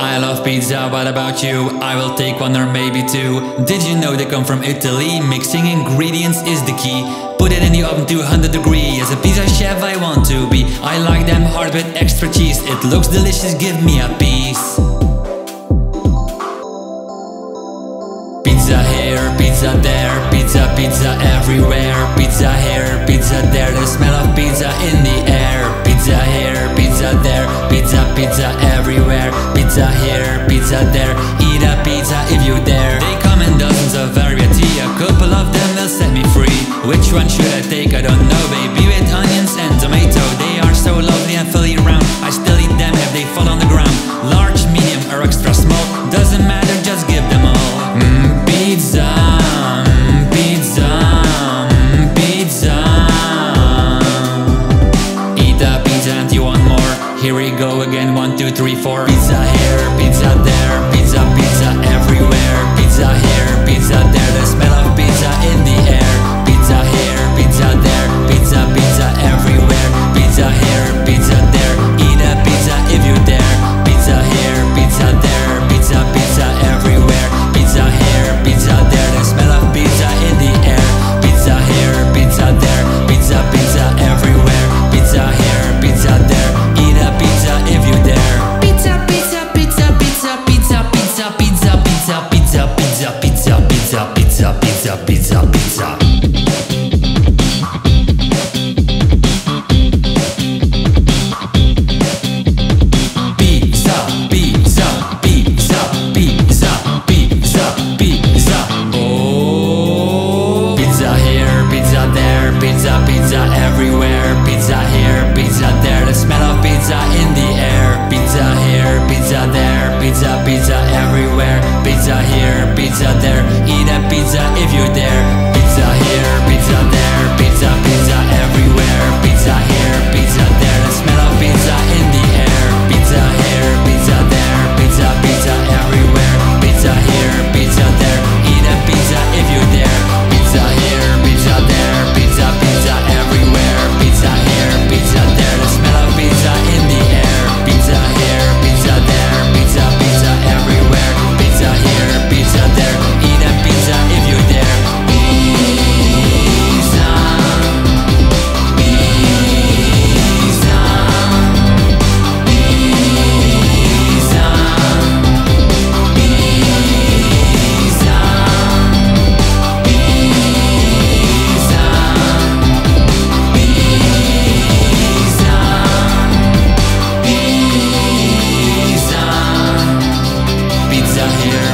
I love pizza, what about you? I will take one or maybe two. Did you know they come from Italy? Mixing ingredients is the key. Put it in the oven to 100 degrees. As a pizza chef I want to be. I like them hard with extra cheese. It looks delicious, give me a piece. Pizza here, pizza there, pizza, pizza everywhere. Pizza here, pizza there, the smell of pizza in the air. Pizza here, pizza there, pizza, pizza everywhere. Pizza there, eat a pizza if you dare. They come in dozens of variety, a couple of them will set me free. Which one should I take? I don't know, baby. With onions and tomato, they are so lovely and fully round. I still eat them if they fall on the ground. Large, medium, or extra small, doesn't matter, just give them all. Mm, pizza, mm, pizza, mm, pizza. Eat a pizza and you want. Here we go again, one, two, three, four. Pizza here, pizza there, pizza, pizza everywhere. Pizza, pizza, pizza, pizza, pizza, pizza. Pizza, pizza, pizza, pizza, pizza. Oh, pizza here, pizza there, pizza, pizza everywhere. Pizza here, pizza there, the smell of pizza in the air. Pizza here, pizza there, pizza, pizza everywhere. Pizza here, pizza there,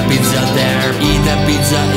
pizza there, eat a pizza